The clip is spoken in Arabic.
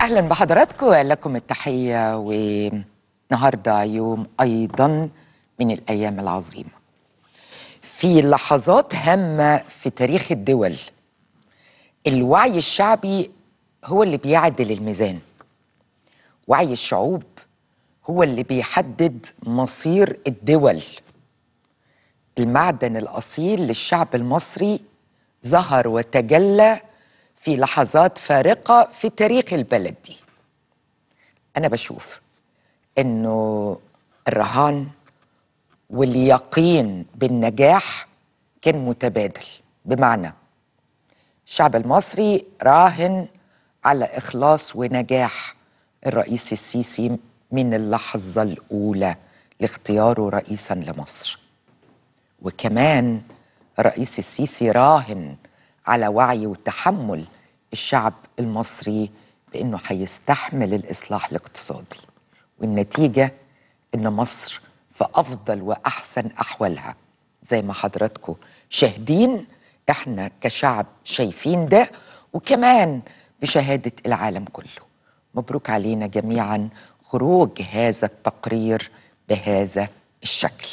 أهلا بحضراتكم لكم التحية ونهاردة يوم أيضا من الأيام العظيمة. في لحظات هامة في تاريخ الدول الوعي الشعبي هو اللي بيعدل الميزان. وعي الشعوب هو اللي بيحدد مصير الدول. المعدن الأصيل للشعب المصري ظهر وتجلى في لحظات فارقة في تاريخ البلد. دي أنا بشوف إنه الرهان واليقين بالنجاح كان متبادل. بمعنى الشعب المصري راهن على إخلاص ونجاح الرئيس السيسي من اللحظة الأولى لاختياره رئيسا لمصر. وكمان الرئيس السيسي راهن على وعي وتحمل الشعب المصري بأنه هيستحمل الإصلاح الاقتصادي. والنتيجة إن مصر في أفضل وأحسن أحوالها. زي ما حضراتكم شاهدين إحنا كشعب شايفين ده وكمان بشهادة العالم كله. مبروك علينا جميعا خروج هذا التقرير بهذا الشكل.